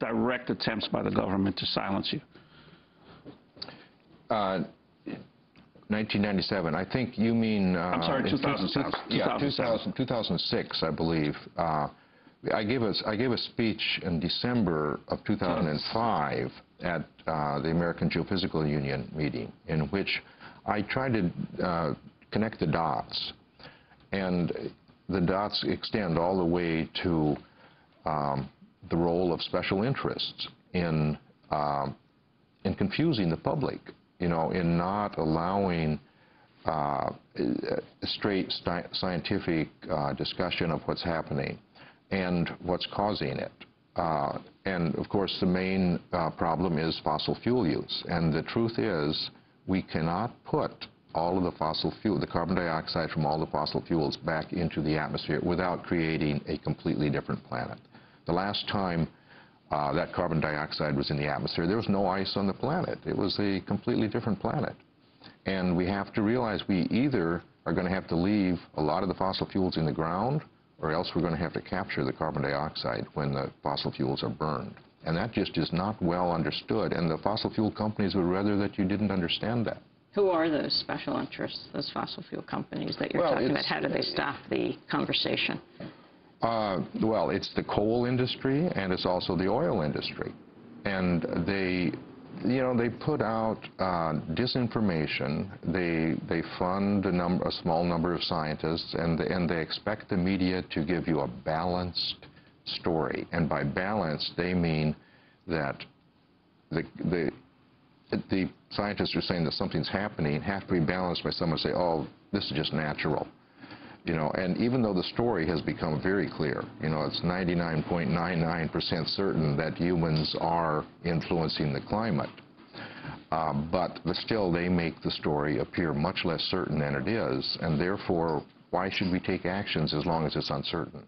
direct attempts by the government to silence you? Uh, 1997, I think you mean... uh, I'm sorry, in 2007. Yeah, 2000 2006, I believe. Uh, I gave a, I gave a speech in December of 2005 at uh, the American Geophysical Union meeting in which I tried to uh, connect the dots. And the dots extend all the way to um, the role of special interests in, um, in confusing the public, you know, in not allowing uh, straight scientific uh, discussion of what's happening and what's causing it. Uh, and of course, the main uh, problem is fossil fuel use. And the truth is, we cannot put all of the fossil fuel, the carbon dioxide from all the fossil fuels back into the atmosphere without creating a completely different planet. The last time uh, that carbon dioxide was in the atmosphere, there was no ice on the planet. It was a completely different planet. And we have to realize we either are going to have to leave a lot of the fossil fuels in the ground or else we're going to have to capture the carbon dioxide when the fossil fuels are burned. And that just is not well understood, and the fossil fuel companies would rather that you didn't understand that. Who are those special interests, those fossil fuel companies that you're Well, talking about? How do they stop the conversation? Uh, well, it's the coal industry and it's also the oil industry. And they, you know, they put out uh, disinformation. They, they fund a, number, a small number of scientists and, and they expect the media to give you a balanced story. And by balanced, they mean that the, the, the scientists are saying that something's happening have to be balanced by someone say, oh, this is just natural. You know, and even though the story has become very clear, you know, it's 99.99% certain that humans are influencing the climate, uh, but still they make the story appear much less certain than it is, and therefore, why should we take actions as long as it's uncertain?